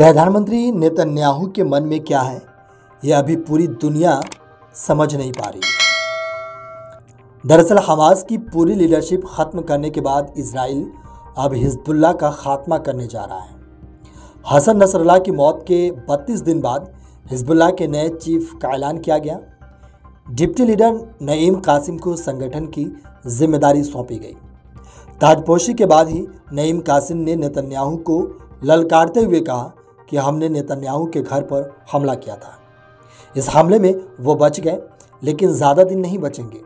प्रधानमंत्री नेतन्याहू के मन में क्या है? यह अभी पूरी दुनिया समझ नहीं पा रही दरअसल, हमास की पूरी लीडरशिप खत्म करने के बाद इसराइल अब हिजबुल्ला का खात्मा करने जा रहा है। हसन नसरल्ला की मौत के 32 दिन बाद हिजबुल्ला के नए चीफ का ऐलान किया गया। डिप्टी लीडर नईम कासिम को संगठन की ज़िम्मेदारी सौंपी गई। ताजपोशी के बाद ही नईम कासिम ने नेतन्याहू को ललकारते हुए कहा कि हमने नेतन्याहू के घर पर हमला किया था। इस हमले में वो बच गए, लेकिन ज़्यादा दिन नहीं बचेंगे।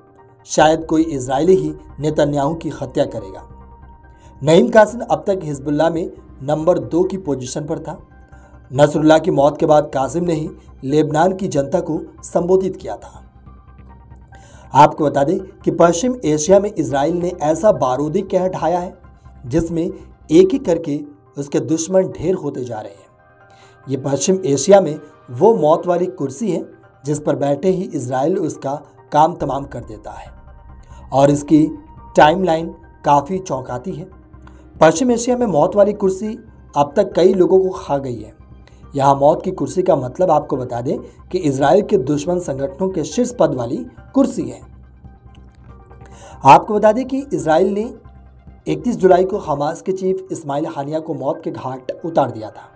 शायद कोई इसराइली ही नेतन्याहू की हत्या करेगा। नईम कासिम अब तक हिजबुल्ला में नंबर दो की पोजीशन पर था। नसरुल्ला की मौत के बाद कासिम ने ही लेबनान की जनता को संबोधित किया था। आपको बता दें कि पश्चिम एशिया में इसराइल ने ऐसा बारूदी कह ढाया है, जिसमें एक ही करके उसके दुश्मन ढेर होते जा रहे हैं। ये पश्चिम एशिया में वो मौत वाली कुर्सी है, जिस पर बैठे ही इसराइल उसका काम तमाम कर देता है। और इसकी टाइमलाइन काफ़ी चौंकाती है। पश्चिम एशिया में मौत वाली कुर्सी अब तक कई लोगों को खा गई है। यहाँ मौत की कुर्सी का मतलब आपको बता दें कि इसराइल के दुश्मन संगठनों के शीर्ष पद वाली कुर्सी है। आपको बता दें कि इसराइल ने 31 जुलाई को हमास के चीफ इस्माइल हानिया को मौत के घाट उतार दिया था।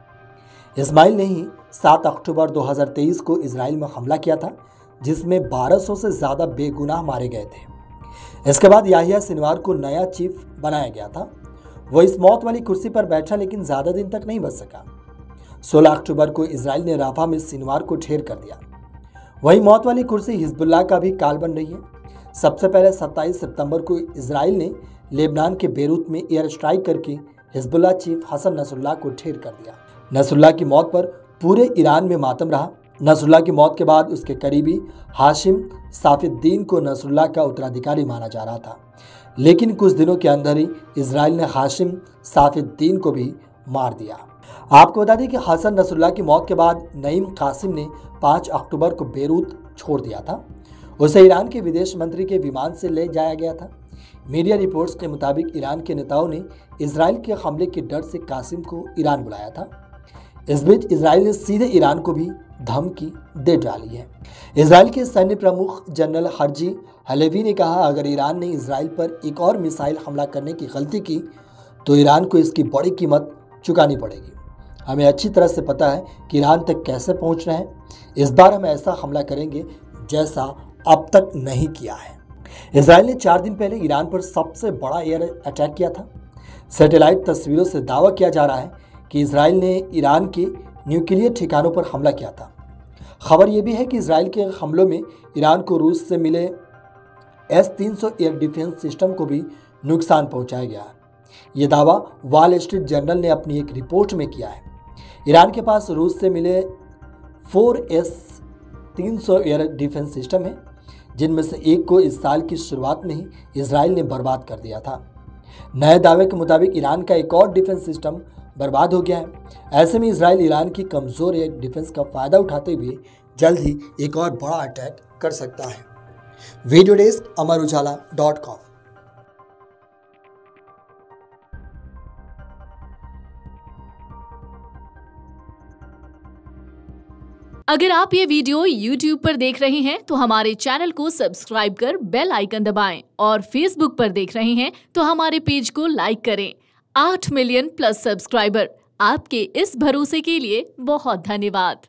इस्माइल ने ही 7 अक्टूबर 2023 को इसराइल में हमला किया था, जिसमें 1200 से ज़्यादा बेगुनाह मारे गए थे। इसके बाद याहिया सिनवार को नया चीफ बनाया गया था। वो इस मौत वाली कुर्सी पर बैठा, लेकिन ज़्यादा दिन तक नहीं बच सका। 16 अक्टूबर को इसराइल ने राफा में सिनवार को ढेर कर दिया। वही मौत वाली कुर्सी हिजबुल्लाह का भी काल बन रही है। सबसे पहले 27 सितंबर को इसराइल ने लेबनान के बेरूत में एयर स्ट्राइक करके हिजबुल्ला चीफ हसन नसरुल्लाह को ढेर कर दिया। नसरुल्लाह की मौत पर पूरे ईरान में मातम रहा। नसरुल्ला की मौत के बाद उसके करीबी हाशिम साफिद्दीन को नसरुल्ला का उत्तराधिकारी माना जा रहा था। लेकिन कुछ दिनों के अंदर ही इसराइल ने हाशिम साफिद्दीन को भी मार दिया। आपको बता दें कि हसन नसरुल्ला की मौत के बाद नईम कासिम ने 5 अक्टूबर को बेरूत छोड़ दिया था। उसे ईरान के विदेश मंत्री के विमान से ले जाया गया था। मीडिया रिपोर्ट्स के मुताबिक ईरान के नेताओं ने इसराइल के हमले के डर से कासिम को ईरान बुलाया था। इस बीच इसराइल ने सीधे ईरान को भी धमकी दे डाली है। इसराइल के सैन्य प्रमुख जनरल हर्जी हलेवी ने कहा, अगर ईरान ने इसराइल पर एक और मिसाइल हमला करने की गलती की तो ईरान को इसकी बड़ी कीमत चुकानी पड़ेगी। हमें अच्छी तरह से पता है कि ईरान तक कैसे पहुँचना है। इस बार हम ऐसा हमला करेंगे जैसा अब तक नहीं किया है। इसराइल ने चार दिन पहले ईरान पर सबसे बड़ा एयर अटैक किया था। सैटेलाइट तस्वीरों से दावा किया जा रहा है कि इसराइल ने ईरान के न्यूक्लियर ठिकानों पर हमला किया था। खबर यह भी है कि इसराइल के हमलों में ईरान को रूस से मिले एस तीन सौ एयर डिफेंस सिस्टम को भी नुकसान पहुँचाया गया। है ये दावा वॉल स्ट्रीट जर्नल ने अपनी एक रिपोर्ट में किया है। ईरान के पास रूस से मिले फोर एस तीन सौ एयर डिफेंस सिस्टम है, जिनमें से एक को इस साल की शुरुआत में ही इसराइल ने बर्बाद कर दिया था। नए दावे के मुताबिक ईरान का एक और डिफेंस सिस्टम बर्बाद हो गया है। ऐसे में इसराइल ईरान की कमज़ोर एयर डिफेंस का फ़ायदा उठाते हुए जल्द ही एक और बड़ा अटैक कर सकता है। Video desk Amar Ujala dot com. अगर आप ये वीडियो YouTube पर देख रहे हैं तो हमारे चैनल को सब्सक्राइब कर बेल आइकन दबाएँ और Facebook पर देख रहे हैं तो हमारे पेज को लाइक करें। आठ मिलियन प्लस सब्सक्राइबर। आपके इस भरोसे के लिए बहुत धन्यवाद।